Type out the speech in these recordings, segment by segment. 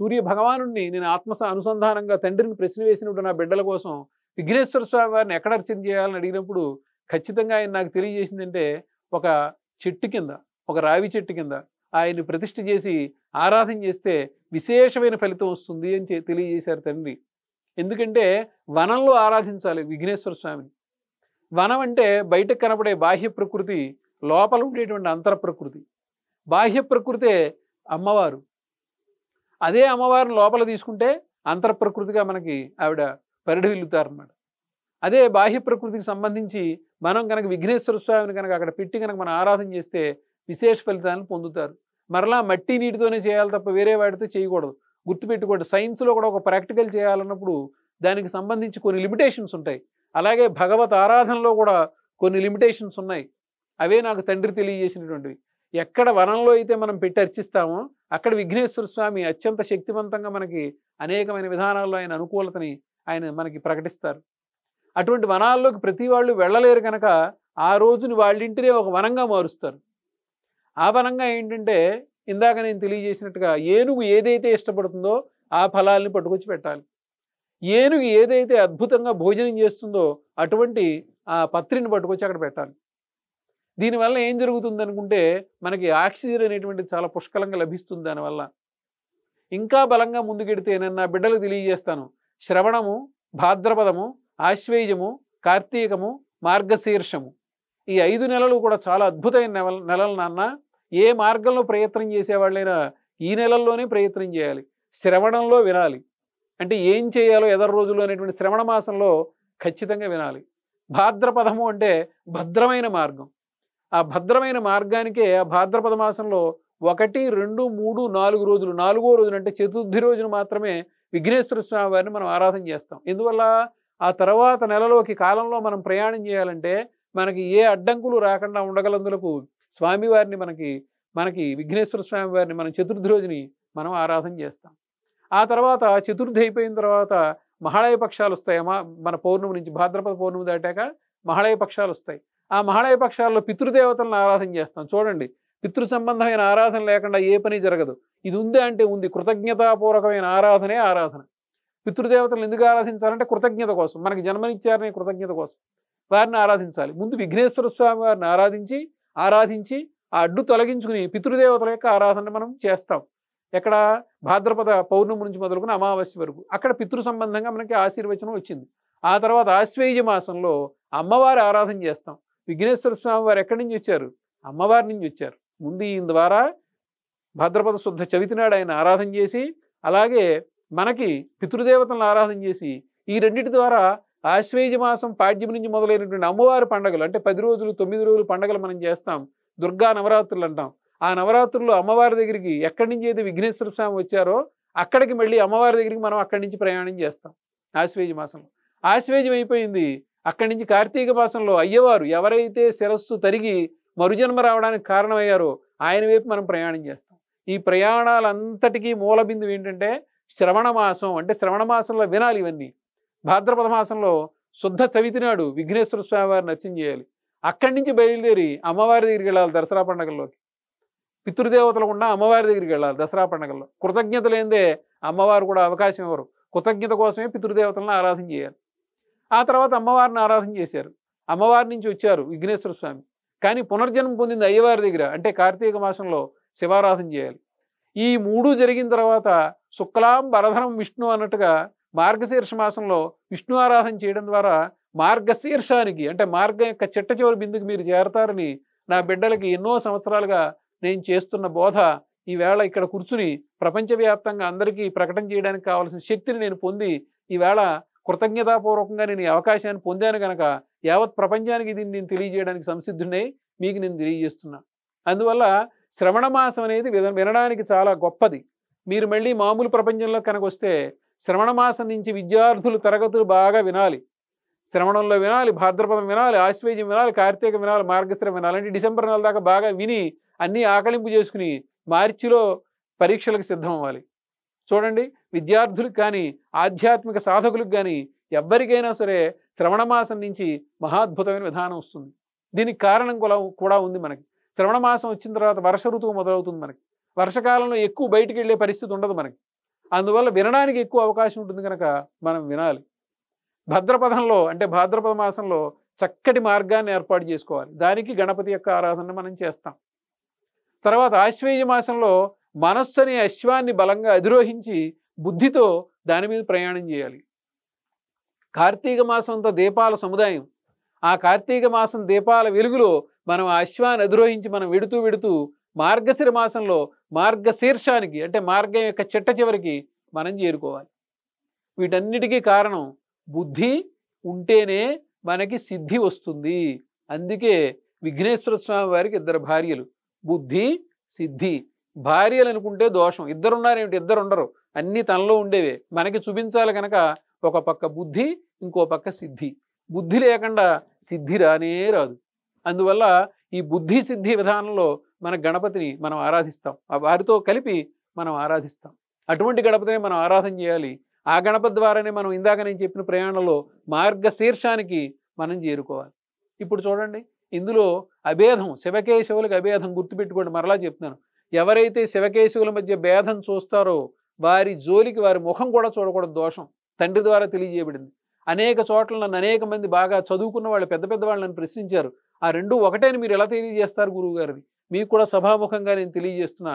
సూర్య భగవాను నేను ఆత్మ అనుసంధానంగా తండ్రిని ప్రశ్న వేసినప్పుడు నా బిడ్డల కోసం విఘ్నేశ్వర స్వామి వారిని ఎక్కడ అర్చన చేయాలని అడిగినప్పుడు ఖచ్చితంగా ఆయన నాకు తెలియజేసిందంటే ఒక చెట్టు కింద ఒక రావి చెట్టు కింద. ఆయన్ని ప్రతిష్ఠ చేసి ఆరాధన చేస్తే విశేషమైన ఫలితం వస్తుంది అని తెలియజేశారు తండ్రి. ఎందుకంటే వనంలో ఆరాధించాలి విఘ్నేశ్వర స్వామిని. వనం అంటే బయటకు కనపడే బాహ్య ప్రకృతి లోపల ఉండేటువంటి అంతర ప్రకృతి బాహ్య ప్రకృతే అమ్మవారు. అదే అమ్మవారిని లోపల తీసుకుంటే అంతర్ప్రకృతిగా మనకి ఆవిడ పరిఢవిల్లుతారన్నమాట అదే బాహ్య ప్రకృతికి సంబంధించి మనం కనుక విఘ్నేశ్వర స్వామిని కనుక అక్కడ పెట్టి కనుక మనం ఆరాధన చేస్తే విశేష ఫలితాలను పొందుతారు. మరలా మట్టి నీటితోనే చేయాలి తప్ప వేరే వాటితో చేయకూడదు. గుర్తుపెట్టుకోండి సైన్స్లో కూడా ఒక ప్రాక్టికల్ చేయాలన్నప్పుడు దానికి సంబంధించి కొన్ని లిమిటేషన్స్ ఉంటాయి. అలాగే భగవత్ ఆరాధనలో కూడా కొన్ని లిమిటేషన్స్ ఉన్నాయి. అవే నాకు తండ్రి తెలియజేసినటువంటివి. ఎక్కడ వనంలో అయితే మనం పెట్టి అర్చిస్తామో అక్కడ విఘ్నేశ్వర స్వామి అత్యంత శక్తివంతంగా మనకి అనేకమైన విధానాల్లో ఆయన అనుకూలతని ఆయన మనకి ప్రకటిస్తారు. అటువంటి వనాల్లోకి ప్రతి వాళ్ళు వెళ్ళలేరు కనుక ఆ రోజుని వాళ్ళింటినే ఒక వనంగా మారుస్తారు. ఆ వనంగా ఏంటంటే ఇందాక నేను తెలియజేసినట్టుగా ఏనుగు ఏదైతే ఇష్టపడుతుందో ఆ ఫలాల్ని పట్టుకొచ్చి పెట్టాలి. ఏనుగు ఏదైతే అద్భుతంగా భోజనం చేస్తుందో అటువంటి ఆ పత్రిని పట్టుకొచ్చి అక్కడ పెట్టాలి. దీనివల్ల ఏం జరుగుతుంది అనుకుంటే మనకి ఆక్సిజన్ అనేటువంటిది చాలా పుష్కలంగా లభిస్తుంది దానివల్ల ఇంకా బలంగా ముందుకెడితే నేను నా బిడ్డలకు తెలియజేస్తాను. శ్రవణము భాద్రపదము ఆశ్వేయము కార్తీకము మార్గశీర్షము. ఈ ఐదు నెలలు కూడా చాలా అద్భుతమైన నెల నెలలు నాన్న. ఏ మార్గంలో ప్రయత్నం చేసేవాళ్ళైనా ఈ నెలల్లోనే ప్రయత్నం చేయాలి. శ్రవణంలో వినాలి. అంటే ఏం చేయాలో ఎదరు రోజులు అనేటువంటి శ్రవణ మాసంలో ఖచ్చితంగా వినాలి. భాద్రపదము అంటే భద్రమైన మార్గం. ఆ భద్రమైన మార్గానికే ఆ భాద్రపద మాసంలో ఒకటి రెండు మూడు నాలుగు రోజులు నాలుగో రోజున అంటే చతుర్థి రోజున మాత్రమే విఘ్నేశ్వర స్వామి వారిని మనం ఆరాధన చేస్తాం. ఎందువల్ల? ఆ తర్వాత నెలలోకి కాలంలో మనం ప్రయాణం చేయాలంటే మనకి ఏ అడ్డంకులు రాకుండా ఉండగలందులకు స్వామివారిని మనకి మనకి విఘ్నేశ్వర స్వామి వారిని మనం చతుర్థి రోజుని మనం ఆరాధన చేస్తాం. ఆ తర్వాత చతుర్థి అయిపోయిన తర్వాత మహాళయ పక్షాలు వస్తాయి. మన పౌర్ణమి నుంచి భాద్రపద పౌర్ణమి దాటాక మహాళయ పక్షాలు వస్తాయి. ఆ మహాళయ పక్షాల్లో పితృదేవతలను ఆరాధన చేస్తాం. చూడండి పితృ సంబంధమైన ఆరాధన లేకుండా ఏ పని జరగదు. ఇది ఉంది అంటే ఉంది. కృతజ్ఞతాపూర్వకమైన ఆరాధనే ఆరాధన. పితృదేవతలను ఎందుకు ఆరాధించాలంటే కృతజ్ఞత కోసం. మనకి జన్మనిచ్చారనే కృతజ్ఞత కోసం. వారిని ఆరాధించాలి. ముందు విఘ్నేశ్వర స్వామి వారిని ఆరాధించి ఆరాధించి ఆ అడ్డు తొలగించుకుని పితృదేవతల యొక్క ఆరాధన మనం చేస్తాం. ఎక్కడ? భాద్రపద పౌర్ణమి నుంచి మొదలుకుని అమావాస్య వరకు. అక్కడ పితృ సంబంధంగా మనకి ఆశీర్వచనం వచ్చింది. ఆ తర్వాత ఆశ్వేయ మాసంలో అమ్మవారి ఆరాధన చేస్తాం. విఘ్నేశ్వర స్వామి వారు ఎక్కడి నుంచి వచ్చారు? అమ్మవారి నుంచి వచ్చారు. ముందు ఈయన ద్వారా భాద్రపద శుద్ధ చవితి నాడు ఆయన ఆరాధన చేసి అలాగే మనకి పితృదేవతలను ఆరాధన చేసి ఈ రెండింటి ద్వారా ఆశ్వేజ మాసం పాడ్యం నుంచి మొదలైనటువంటి అమ్మవారి పండుగలు అంటే పది రోజులు తొమ్మిది రోజులు పండుగలు మనం చేస్తాం. దుర్గా నవరాత్రులు అంటాం. ఆ నవరాత్రుల్లో అమ్మవారి దగ్గరికి ఎక్కడి నుంచి అయితే విఘ్నేశ్వర స్వామి వచ్చారో అక్కడికి మళ్ళీ అమ్మవారి దగ్గరికి మనం అక్కడి నుంచి ప్రయాణం చేస్తాం. ఆశ్వేజ మాసంలో. ఆశ్వేజం అయిపోయింది. అక్కడి నుంచి కార్తీక మాసంలో అయ్యవారు ఎవరైతే శిరస్సు తరిగి మరుజన్మ రావడానికి కారణమయ్యారో ఆయన వైపు మనం ప్రయాణం చేస్తాం. ఈ ప్రయాణాలంతటికీ మూల బిందువు ఏంటంటే శ్రవణ మాసం అంటే శ్రవణ మాసంలో వినాలి ఇవన్నీ. భాద్రపద మాసంలో శుద్ధ చవితి నాడు విఘ్నేశ్వర స్వామి వారిని అర్చన చేయాలి. అక్కడి నుంచి బయలుదేరి అమ్మవారి దగ్గరికి వెళ్ళాలి దసరా పండుగల్లోకి. పితృదేవతలు ఉన్న అమ్మవారి దగ్గరికి వెళ్ళాలి దసరా పండుగల్లో. కృతజ్ఞత లేదే అమ్మవారు కూడా అవకాశం ఇవ్వరు. కృతజ్ఞత కోసమే పితృదేవతలను ఆరాధన చేయాలి. ఆ తర్వాత అమ్మవారిని ఆరాధన చేశారు. అమ్మవారి నుంచి వచ్చారు విఘ్నేశ్వర స్వామి. కానీ పునర్జన్మ పొందింది అయ్యవారి దగ్గర అంటే కార్తీక మాసంలో శివారాధన చేయాలి. ఈ మూడు జరిగిన తర్వాత శుక్లాం వరధరం విష్ణు అన్నట్టుగా మార్గశీర్ష మాసంలో విష్ణు ఆరాధన చేయడం ద్వారా మార్గశీర్షానికి అంటే మార్గం యొక్క చిట్ట చివరి బిందుకు మీరు చేరతారని నా బిడ్డలకి ఎన్నో సంవత్సరాలుగా నేను చేస్తున్న బోధ. ఈవేళ ఇక్కడ కూర్చుని ప్రపంచవ్యాప్తంగా అందరికీ ప్రకటన చేయడానికి కావాల్సిన శక్తిని నేను పొంది ఈవేళ కృతజ్ఞతాపూర్వకంగా నేను ఈ అవకాశాన్ని పొందాను కనుక యావత్ ప్రపంచానికి దీన్ని నేను తెలియజేయడానికి సంసిద్ధుడై మీకు నేను తెలియజేస్తున్నా. అందువల్ల శ్రవణ మాసం అనేది వినడానికి చాలా గొప్పది. మీరు మళ్ళీ మామూలు ప్రపంచంలో కనుక వస్తే శ్రవణ మాసం నుంచి విద్యార్థులు తరగతులు బాగా వినాలి. శ్రవణంలో వినాలి భాద్రపదం వినాలి ఆశ్వేజం వినాలి కార్తీక వినాలి మార్గశ్రం వినాలి అంటే డిసెంబర్ నెల దాకా బాగా విని అన్నీ ఆకలింపు చేసుకుని మార్చిలో పరీక్షలకు సిద్ధం అవ్వాలి చూడండి విద్యార్థులకు కానీ ఆధ్యాత్మిక సాధకులకు కానీ ఎవ్వరికైనా సరే శ్రవణ మాసం నుంచి మహాద్భుతమైన విధానం వస్తుంది. దీనికి కారణం కూడా కూడా ఉంది మనకి. శ్రవణ మాసం వచ్చిన తర్వాత వర్ష ఋతువు మొదలవుతుంది మనకి. వర్షకాలంలో ఎక్కువ బయటికి వెళ్ళే పరిస్థితి ఉండదు మనకి. అందువల్ల వినడానికి ఎక్కువ అవకాశం ఉంటుంది కనుక మనం వినాలి. భద్రపదంలో అంటే భాద్రపద మాసంలో చక్కటి మార్గాన్ని ఏర్పాటు చేసుకోవాలి. దానికి గణపతి యొక్క ఆరాధన మనం చేస్తాం. తర్వాత ఆశ్వేయ మాసంలో మనస్సు అనే అశ్వాన్ని బలంగా అధిరోహించి బుద్ధితో దాని మీద ప్రయాణం చేయాలి. కార్తీక మాసంతో దీపాల సముదాయం. ఆ కార్తీక మాసం దీపాల వెలుగులో మనం అశ్వాన్ని అధిరోహించి మనం వెడుతూ వెడుతూ మార్గశిర మాసంలో మార్గశీర్షానికి అంటే మార్గం యొక్క చిట్ట చివరికి మనం చేరుకోవాలి. వీటన్నిటికీ కారణం బుద్ధి ఉంటేనే మనకి సిద్ధి వస్తుంది. అందుకే విఘ్నేశ్వర స్వామి వారికి ఇద్దరు భార్యలు. బుద్ధి సిద్ధి. భార్యలు అనుకుంటే దోషం. ఇద్దరున్నారేమిటి? ఇద్దరు ఉండరు అన్నీ తనలో ఉండేవే. మనకి చూపించాలి కనుక ఒక పక్క బుద్ధి ఇంకో పక్క సిద్ధి. బుద్ధి లేకుండా సిద్ధి రానే రాదు. అందువల్ల ఈ బుద్ధి సిద్ధి విధానంలో మన గణపతిని మనం ఆరాధిస్తాం. ఆ వారితో కలిపి మనం ఆరాధిస్తాం. అటువంటి గణపతిని మనం ఆరాధన చేయాలి. ఆ గణపతి ద్వారానే మనం ఇందాక నేను చెప్పిన ప్రయాణంలో మార్గశీర్షానికి మనం చేరుకోవాలి. ఇప్పుడు చూడండి ఇందులో అభేదం శివకేశవులకు అభేదం గుర్తుపెట్టుకోండి. మరలా చెప్తున్నాను. ఎవరైతే శివకేశవుల మధ్య భేదం చూస్తారో వారి జోలికి వారి ముఖం కూడా చూడకూడదు దోషం. తండ్రి ద్వారా తెలియజేయబడింది. అనేక చోట్ల నన్ను అనేక మంది బాగా చదువుకున్న వాళ్ళు పెద్ద పెద్ద వాళ్ళు నన్ను ప్రశ్నించారు. ఆ రెండు ఒకటేని మీరు ఎలా తెలియజేస్తారు గురువు గారిది? మీకు కూడా సభాముఖంగా నేను తెలియజేస్తున్నా.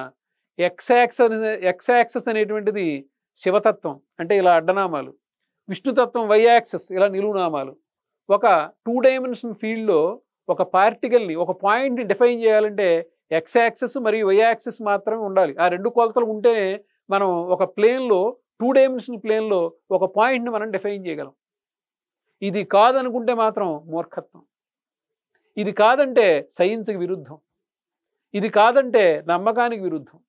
ఎక్స్ యాక్సెస్ ఎక్స్ యాక్సెస్ అనేటువంటిది శివతత్వం అంటే ఇలా అడ్డనామాలు. విష్ణుతత్వం వై యాక్సెస్ ఇలా నిలువునామాలు. ఒక టూ డైమెన్షన్ ఫీల్డ్లో ఒక పార్టికల్ని ఒక పాయింట్ని డిఫైన్ చేయాలంటే ఎక్స్ యాక్సెస్ మరియు వై యాక్సెస్ మాత్రమే ఉండాలి. ఆ రెండు కొలతలు ఉంటేనే మనం ఒక ప్లేన్లో టూ డైమెన్షనల్ ప్లేన్లో ఒక పాయింట్ని మనం డిఫైన్ చేయగలం. ఇది కాదనుకుంటే మాత్రం మూర్ఖత్వం. ఇది కాదంటే సైన్స్కి విరుద్ధం. ఇది కాదంటే నమ్మకానికి విరుద్ధం.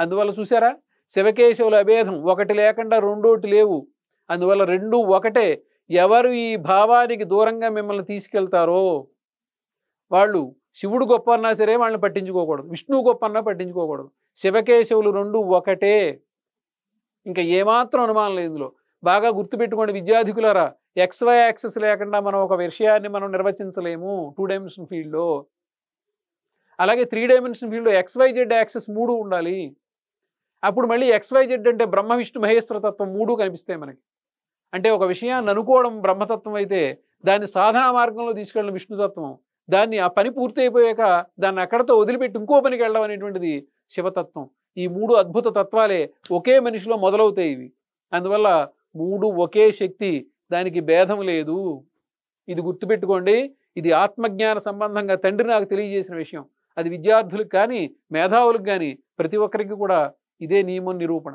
అందువల్ల చూసారా శివకేశవుల అభేదం ఒకటి లేకుండా రెండోటి లేవు. అందువల్ల రెండు ఒకటే. ఎవరు ఈ భావానికి దూరంగా మిమ్మల్ని తీసుకెళ్తారో? వాళ్ళు శివుడు గొప్ప అన్నా సరే వాళ్ళని పట్టించుకోకూడదు. విష్ణువు గొప్ప అన్నా పట్టించుకోకూడదు. శివకేశవులు రెండు ఒకటే. ఇంకా ఏమాత్రం అనుమానం లేదు ఇందులో. బాగా గుర్తుపెట్టుకోండి ఎక్స్ ఎక్స్వై యాక్సెస్ లేకుండా మనం ఒక విషయాన్ని మనం నిర్వచించలేము టూ డైమెన్షన్ ఫీల్డ్లో అలాగే త్రీ డైమెన్షన్ ఫీల్డ్లో ఎక్స్వై జెడ్ యాక్సెస్ మూడు ఉండాలి. అప్పుడు మళ్ళీ ఎక్స్వై జెడ్ అంటే బ్రహ్మ విష్ణు మహేశ్వర తత్వం మూడు కనిపిస్తాయి మనకి. అంటే ఒక విషయాన్ని అనుకోవడం బ్రహ్మతత్వం అయితే దాన్ని సాధనా మార్గంలో తీసుకెళ్ళిన విష్ణుతత్వం దాన్ని ఆ పని పూర్తి అయిపోయాక దాన్ని అక్కడతో వదిలిపెట్టి ఇంకో పనికి వెళ్ళడం అనేటువంటిది శివతత్వం. ఈ మూడు అద్భుత తత్వాలే ఒకే మనిషిలో మొదలవుతాయి ఇవి. అందువల్ల మూడు ఒకే శక్తి దానికి భేదం లేదు. ఇది గుర్తుపెట్టుకోండి ఇది ఆత్మజ్ఞాన సంబంధంగా తండ్రి నాకు తెలియజేసిన విషయం. అది విద్యార్థులకు కానీ మేధావులకు కానీ ప్రతి ఒక్కరికి కూడా ఇదే నియమం నిరూపణ.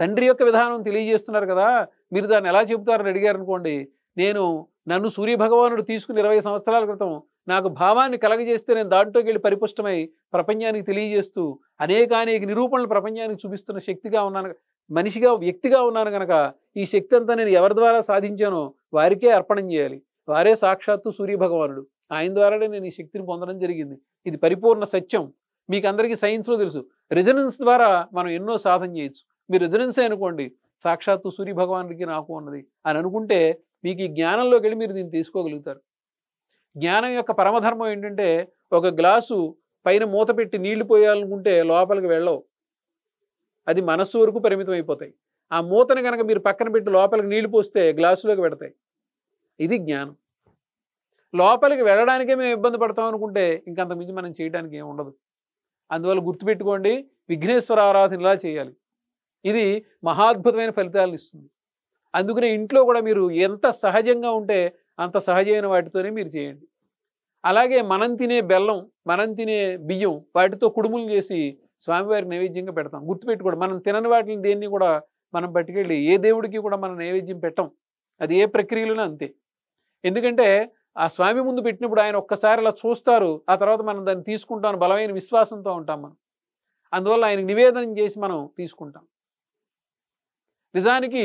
తండ్రి యొక్క విధానం తెలియజేస్తున్నారు కదా మీరు దాన్ని ఎలా చెబుతారని అడిగారు అనుకోండి నేను నన్ను సూర్య భగవానుడు తీసుకుని ఇరవై సంవత్సరాల క్రితం నాకు భావాన్ని కలగజేస్తే నేను దాంట్లోకి వెళ్ళి పరిపుష్టమై ప్రపంచానికి తెలియజేస్తూ అనేకానేక నిరూపణలు ప్రపంచానికి చూపిస్తున్న శక్తిగా ఉన్నాను మనిషిగా వ్యక్తిగా ఉన్నాను కనుక ఈ శక్తి అంతా నేను ఎవరి ద్వారా సాధించానో వారికే అర్పణం చేయాలి. వారే సాక్షాత్తు సూర్య భగవానుడు ఆయన ద్వారానే నేను ఈ శక్తిని పొందడం జరిగింది. ఇది పరిపూర్ణ సత్యం. మీకు అందరికీ సైన్స్లో తెలుసు. రెజనెన్స్ ద్వారా మనం ఎన్నో సాధన చేయొచ్చు. మీరు రెజనెన్సే అనుకోండి. సాక్షాత్తు సూర్యభగవానుడికి నాకు ఉన్నది. అని అనుకుంటే మీకు ఈ జ్ఞానంలోకి వెళ్ళి మీరు దీన్ని తీసుకోగలుగుతారు. జ్ఞానం యొక్క పరమధర్మం ఏంటంటే ఒక గ్లాసు పైన మూత పెట్టి నీళ్ళు పోయాలనుకుంటే లోపలికి వెళ్ళవు. అది మనస్సు వరకు పరిమితం అయిపోతాయి. ఆ మూతను కనుక మీరు పక్కన పెట్టి లోపలికి నీళ్ళు పోస్తే గ్లాసులోకి పెడతాయి. ఇది జ్ఞానం. లోపలికి వెళ్ళడానికే మేము ఇబ్బంది పడతాం అనుకుంటే ఇంకంత మించి మనం చేయడానికి ఏం ఉండదు. అందువల్ల గుర్తుపెట్టుకోండి విఘ్నేశ్వర ఆరాధన ఇలా చేయాలి. ఇది మహాద్భుతమైన ఫలితాలను ఇస్తుంది. అందుకనే ఇంట్లో కూడా మీరు ఎంత సహజంగా ఉంటే అంత సహజమైన వాటితోనే మీరు చేయండి. అలాగే మనం తినే బెల్లం మనం తినే బియ్యం వాటితో కుడుములు చేసి స్వామివారికి నైవేద్యంగా పెడతాం. గుర్తుపెట్టుకోవడం మనం తినని వాటిని దేన్ని కూడా మనం పట్టుకెళ్ళి ఏ దేవుడికి కూడా మనం నైవేద్యం పెట్టం. అది ఏ ప్రక్రియలోనే అంతే. ఎందుకంటే ఆ స్వామి ముందు పెట్టినప్పుడు ఆయన ఒక్కసారి అలా చూస్తారు ఆ తర్వాత మనం దాన్ని తీసుకుంటాం బలమైన విశ్వాసంతో ఉంటాం మనం. అందువల్ల ఆయనకు నివేదనం చేసి మనం తీసుకుంటాం. నిజానికి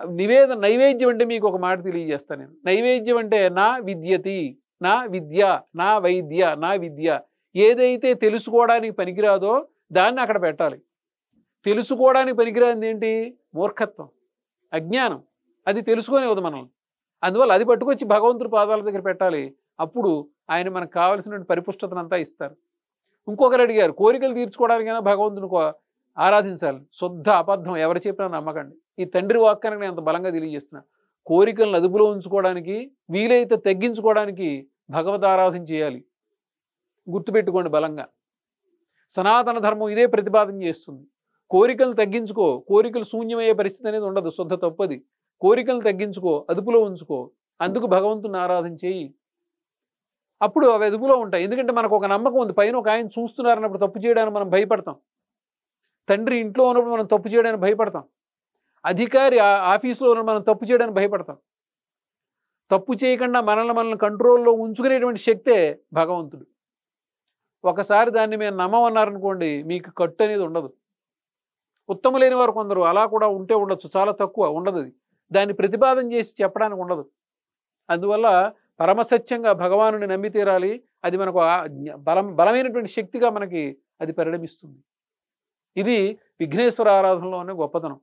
నివేదన నైవేద్యం అంటే మీకు ఒక మాట తెలియజేస్తాను నేను. నైవేద్యం అంటే నా విద్యతి. నా విద్య నా వైద్య నా విద్య ఏదైతే తెలుసుకోవడానికి పనికిరాదో దాన్ని అక్కడ పెట్టాలి. తెలుసుకోవడానికి పనికిరాంది ఏంటి? మూర్ఖత్వం అజ్ఞానం. అది తెలుసుకొనివ్వదు మనల్ని. అందువల్ల అది పట్టుకొచ్చి భగవంతుడి పాదాల దగ్గర పెట్టాలి. అప్పుడు ఆయన మనకు కావలసినటువంటి పరిపుష్టతనంతా ఇస్తారు. ఇంకొకరు అడిగారు కోరికలు తీర్చుకోవడానికైనా భగవంతుని ఆరాధించాలి. శుద్ధ అబద్ధం ఎవరు చెప్పినా నమ్మకండి. ఈ తండ్రి వాక్యానికి నేను అంత బలంగా తెలియజేస్తున్నా. కోరికలను అదుపులో ఉంచుకోవడానికి వీలైతే తగ్గించుకోవడానికి భగవద్ ఆరాధన చేయాలి. గుర్తుపెట్టుకోండి బలంగా. సనాతన ధర్మం ఇదే ప్రతిపాదన చేస్తుంది. కోరికలు తగ్గించుకో కోరికలు శూన్యమయ్యే పరిస్థితి అనేది ఉండదు శుద్ధ తప్పది. కోరికలు తగ్గించుకో అదుపులో ఉంచుకో అందుకు భగవంతుని ఆరాధన చేయి. అప్పుడు అవి అదుపులో ఉంటాయి. ఎందుకంటే మనకు ఒక నమ్మకం ఉంది. పైన ఒక ఆయన చూస్తున్నారన్నప్పుడు తప్పు చేయడానికి మనం భయపడతాం. తండ్రి ఇంట్లో ఉన్నప్పుడు మనం తప్పు చేయడానికి భయపడతాం. అధికారి ఆ- ఆఫీసులో ఉన్న మనం తప్పు చేయడానికి భయపడతాం. తప్పు చేయకుండా మనల్ని మనల్ని కంట్రోల్లో ఉంచుకునేటువంటి శక్తే భగవంతుడు. ఒకసారి దాన్ని మేము నమ్మమన్నారనుకోండి మీకు కట్టు అనేది ఉండదు. ఉత్తమ లేని వారు కొందరు అలా కూడా ఉంటే ఉండొచ్చు చాలా తక్కువ ఉండదు అది. దాన్ని ప్రతిపాదన చేసి చెప్పడానికి ఉండదు. అందువల్ల పరమసత్యంగా భగవానుని నమ్మి తీరాలి అది మనకు ఆ బలం బలమైనటువంటి శక్తిగా మనకి అది పరిణమిస్తుంది. ఇది విఘ్నేశ్వర ఆరాధనలోనే గొప్పతనం.